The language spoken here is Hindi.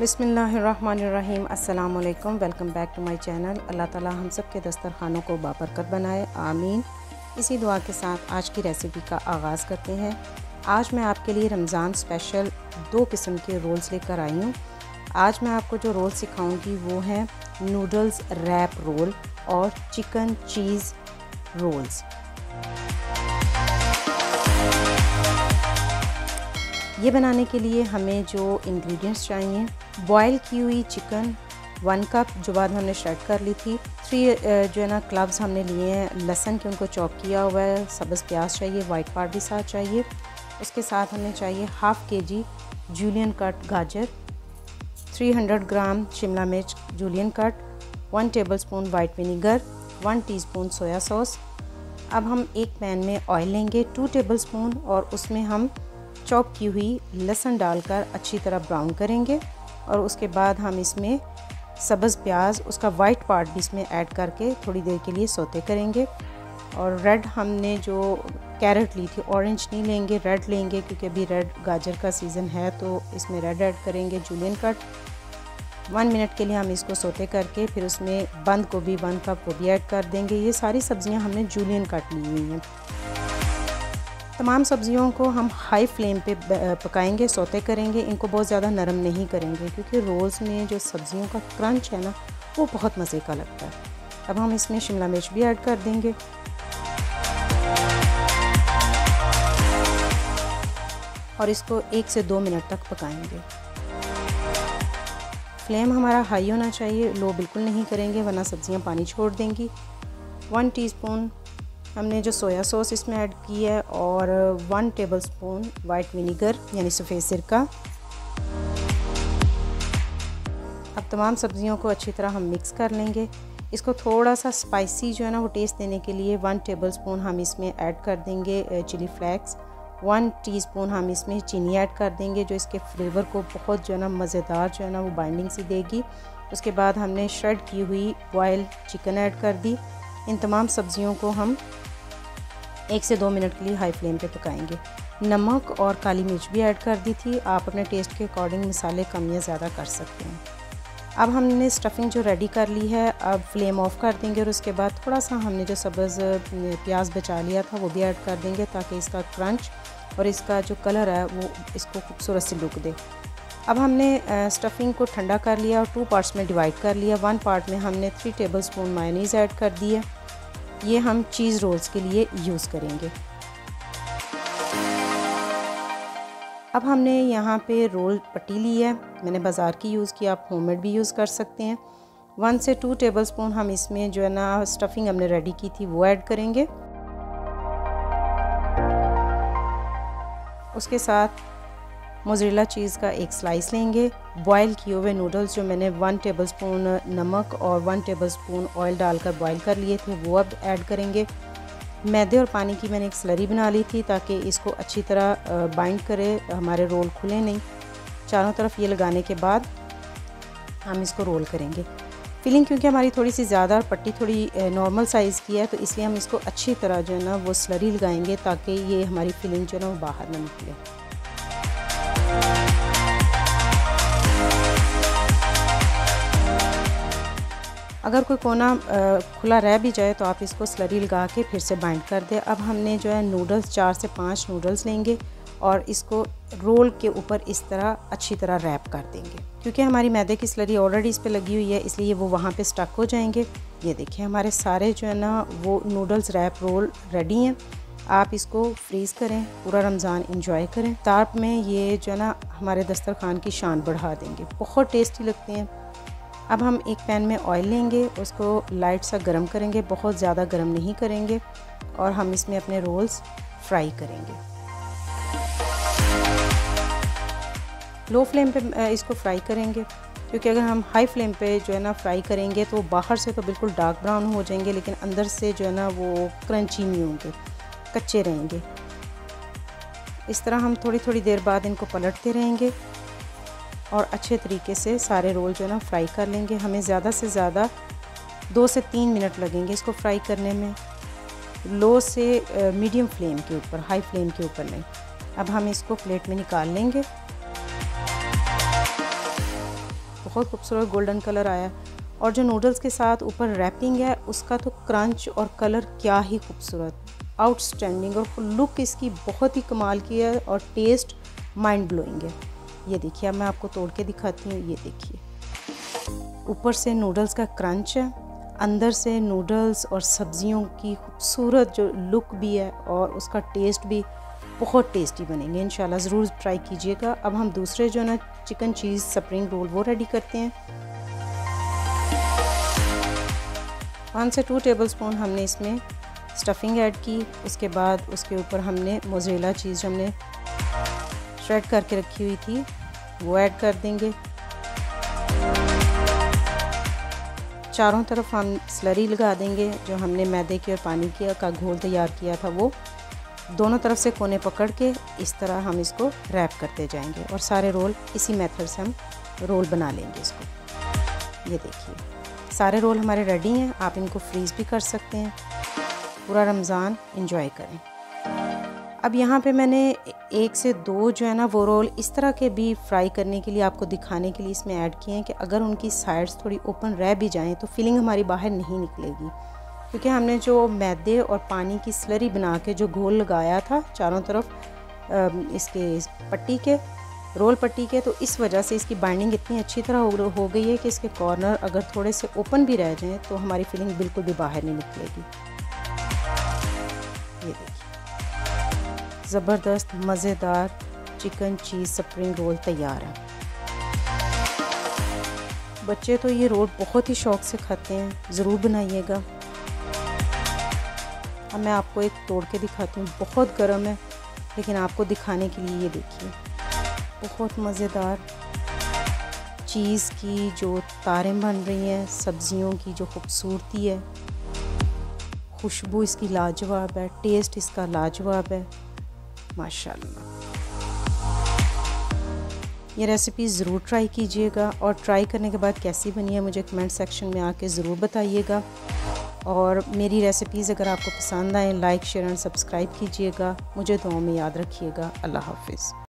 बिसमीम अल्लाम welcome back to my channel. Allah ताला हम सब के दस्तरखानों को बाबरकत बनाए, आमीन। इसी दुआ के साथ आज की रेसिपी का आगाज़ करते हैं। आज मैं आपके लिए रमज़ान स्पेशल दो किस्म के रोल्स लेकर आई हूँ। आज मैं आपको जो रोल सिखाऊँगी वो हैं नूडल्स रैप रोल और चिकन चीज़ रोल्स ये बनाने के लिए हमें जो इंग्रेडिएंट्स चाहिए बॉयल की हुई चिकन वन कप जो बाद हमने श्रेड कर ली थी। थ्री जो है ना क्लब्स हमने लिए हैं। लहसन के उनको चॉप किया हुआ है। सब्ज़ प्याज चाहिए वाइट पार्ट भी साथ चाहिए। उसके साथ हमें चाहिए हाफ़ के जी जूलियन कट गाजर 300 ग्राम शिमला मिर्च julienne cut one tablespoon white vinegar one teaspoon soya sauce अब हम एक पैन में ऑयल लेंगे टू टेबल स्पून और उसमें हम चॉप की हुई लहसुन डालकर अच्छी तरह ब्राउन करेंगे। और उसके बाद हम इसमें सब्ज़ प्याज, उसका वाइट पार्ट भी इसमें ऐड करके थोड़ी देर के लिए सोते करेंगे। और रेड हमने जो कैरेट ली थी ऑरेंज नहीं लेंगे रेड लेंगे क्योंकि अभी रेड गाजर का सीज़न है तो इसमें रेड ऐड करेंगे जूलियन कट वन मिनट के लिए हम इसको सोते करके फिर उसमें बंद गोभी भी वन कप वो ऐड कर देंगे। ये सारी सब्ज़ियाँ हमने जूलियन कट ली हुई हैं। तमाम सब्ज़ियों को हम हाई फ्लेम पे पकाएँगे, सोते करेंगे। इनको बहुत ज़्यादा नरम नहीं करेंगे, क्योंकि रोज़ में जो सब्ज़ियों का क्रंच है ना, वो बहुत मज़े का लगता है। अब हम इसमें शिमला मिर्च भी ऐड कर देंगे। और इसको एक से दो मिनट तक पकाएँगे। फ्लेम हमारा हाई होना चाहिए लो बिल्कुल नहीं करेंगे, वरना सब्ज़ियाँ पानी छोड़ देंगी। वन टीस्पून हमने जो सोया सॉस इसमें ऐड की है और one tablespoon white vinegar, यानी सफ़ेद सिरका अब तमाम सब्ज़ियों को अच्छी तरह हम मिक्स कर लेंगे। इसको थोड़ा सा स्पाइसी जो है ना, वो टेस्ट देने के लिए वन टेबल स्पून हम इसमें ऐड कर देंगे चिली फ्लैक्स वन टीस्पून हम इसमें चीनी ऐड कर देंगे, जो इसके फ्लेवर को बहुत जो है ना, मज़ेदार जो है ना, वो बाइंडिंग सी देगी। उसके बाद हमने श्रेड की हुई बॉयल चिकन ऐड कर दी। इन तमाम सब्ज़ियों को हम एक से दो मिनट के लिए हाई फ्लेम पे पकाएँगे। नमक और काली मिर्च भी ऐड कर दी थी। आप अपने टेस्ट के अकॉर्डिंग मसाले कम या ज़्यादा कर सकते हैं। अब हमने स्टफिंग जो रेडी कर ली है, अब फ्लेम ऑफ़ कर देंगे और उसके बाद थोड़ा सा हमने जो सब्ज़ प्याज बचा लिया था, वो भी ऐड कर देंगे ताकि इसका क्रंच और इसका जो कलर है, वो इसको खूबसूरत से लुक दे। अब हमने स्टफिंग को ठंडा कर लिया और टू पार्ट्स में डिवाइड कर लिया। वन पार्ट में हमने three tablespoon mayonnaise add कर दी है। ये हम चीज़ रोल्स के लिए यूज़ करेंगे। अब हमने यहाँ पे रोल पट्टी ली है। मैंने बाज़ार की यूज़ की आप होममेड भी यूज़ कर सकते हैं। वन से टू टेबल स्पून हम इसमें जो है ना स्टफिंग हमने रेडी की थी, वो ऐड करेंगे। उसके साथ मोजरेला चीज़ का एक स्लाइस लेंगे। बॉयल किए हुए नूडल्स जो मैंने वन टेबल स्पून नमक और वन टेबल स्पून ऑयल डालकर बॉयल कर लिए थे, वो अब ऐड करेंगे। मैदे और पानी की मैंने एक स्लरी बना ली थी ताकि इसको अच्छी तरह बाइंड करे, हमारे रोल खुले नहीं। चारों तरफ़ ये लगाने के बाद हम इसको रोल करेंगे। फिलिंग क्योंकि हमारी थोड़ी सी ज़्यादा पट्टी थोड़ी नॉर्मल साइज़ की है तो इसलिए हम इसको अच्छी तरह जो है ना वो स्लरी लगाएँगे ताकि ये हमारी फिलिंग जो है ना वो बाहर ना निकले। अगर कोई कोना खुला रह भी जाए तो आप इसको स्लरी लगा के फिर से बाइंड कर दें। अब हमने जो है नूडल्स, चार से पाँच नूडल्स लेंगे और इसको रोल के ऊपर इस तरह, अच्छी तरह रैप कर देंगे। क्योंकि हमारी मैदे की स्लरी ऑलरेडी इस पर लगी हुई है, इसलिए वो वहाँ पे स्टक हो जाएँगे। ये देखिए, हमारे सारे जो है ना, वो नूडल्स रैप रोल रेडी हैं। आप इसको फ्रीज़ करें, पूरा रमज़ान इंजॉय करें। ताप में ये जो है ना, हमारे दस्तरखान की शान बढ़ा देंगे। बहुत टेस्टी लगते हैं। अब हम एक पैन में ऑयल लेंगे, उसको लाइट सा गर्म करेंगे, बहुत ज़्यादा गर्म नहीं करेंगे और हम इसमें अपने रोल्स फ्राई करेंगे। लो फ्लेम पे इसको फ्राई करेंगे, क्योंकि अगर हम हाई फ्लेम पे जो है ना फ्राई करेंगे तो बाहर से तो बिल्कुल डार्क ब्राउन हो जाएँगे, लेकिन अंदर से जो है ना वो क्रंची नहीं होंगे, कच्चे रहेंगे। इस तरह हम थोड़ी थोड़ी देर बाद इनको पलटते रहेंगे। और अच्छे तरीके से सारे रोल जो है ना फ्राई कर लेंगे। हमें ज़्यादा से ज़्यादा दो से तीन मिनट लगेंगे इसको फ्राई करने में। लो से मीडियम फ्लेम के ऊपर, हाई फ्लेम के ऊपर नहीं। अब हम इसको प्लेट में निकाल लेंगे। बहुत खूबसूरत गोल्डन कलर आया। और जो नूडल्स के साथ ऊपर रैपिंग है, उसका तो क्रंच और कलर क्या ही खूबसूरत। आउटस्टैंडिंग और लुक इसकी बहुत ही कमाल की है और टेस्ट माइंड ब्लोइंग है। ये देखिए, अब मैं आपको तोड़ के दिखाती हूँ, ये देखिए। ऊपर से नूडल्स का क्रंच है, अंदर से नूडल्स और सब्जियों की खूबसूरत जो लुक भी है और उसका टेस्ट भी बहुत टेस्टी बनेंगे। इन ज़रूर ट्राई कीजिएगा। अब हम दूसरे जो ना चिकन चीज़ स्प्रिंग रोल वो रेडी करते हैं। वन से टू टेबल स्पून हमने इसमें स्टफिंग ऐड की। उसके बाद उसके ऊपर हमने मोजेला चीज़ हमने श्रेड करके रखी हुई थी। वो ऐड कर देंगे। चारों तरफ़ हम स्लरी लगा देंगे, जो हमने मैदे के और पानी के का घोल तैयार किया था वो। दोनों तरफ़ से कोने पकड़ के इस तरह हम इसको रैप करते जाएँगे और सारे रोल इसी मेथड से हम रोल बना लेंगे इसको। ये देखिए, सारे रोल हमारे रेडी हैं, आप इनको फ्रीज़ भी कर सकते हैं। पूरा रमज़ान इंजॉय करें। अब यहाँ पे मैंने एक से दो जो है ना वो रोल इस तरह के भी फ्राई करने के लिए आपको दिखाने के लिए इसमें ऐड किए हैं कि अगर उनकी साइड्स थोड़ी ओपन रह भी जाएँ तो फीलिंग हमारी बाहर नहीं निकलेगी। क्योंकि हमने जो मैदे और पानी की स्लरी बना के जो घोल लगाया था चारों तरफ़ इसके पट्टी के रोल पट्टी के तो इस वजह से इसकी बाइंडिंग इतनी अच्छी तरह हो, गई है कि इसके कॉर्नर अगर थोड़े से ओपन भी रह जाएँ तो हमारी फीलिंग बिल्कुल भी बाहर नहीं निकलेगी। ये देखिए। ज़बरदस्त, मज़ेदार चिकन चीज़ स्प्रिंग रोल तैयार है। बच्चे तो ये रोल बहुत ही शौक से खाते हैं, ज़रूर बनाइएगा। अब मैं आपको एक तोड़ के दिखाती हूँ, बहुत गर्म है, लेकिन आपको दिखाने के लिए ये देखिए, बहुत मज़ेदार चीज़ की जो तारें बन रही हैं, सब्जियों की जो खूबसूरती है, खुशबू इसकी लाजवाब है टेस्ट इसका लाजवाब है। माशाल्लाह। ये रेसिपी ज़रूर ट्राई कीजिएगा और ट्राई करने के बाद कैसी बनी है मुझे कमेंट सेक्शन में आके ज़रूर बताइएगा। और मेरी रेसिपीज़ अगर आपको पसंद आए लाइक शेयर एंड सब्सक्राइब कीजिएगा। मुझे दुआओं में याद रखिएगा। अल्लाह हाफिज़।